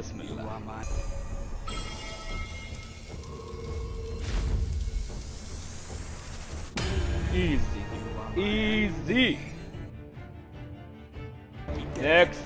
Bismillah. Easy. Easy. Next.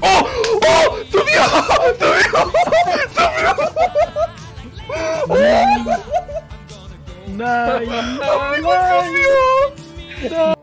어! 어! 드디어! 드디어! 드디어! 나이 나이 나이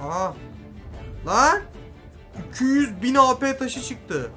Aa. Lan 200 bin AP taşı çıktı.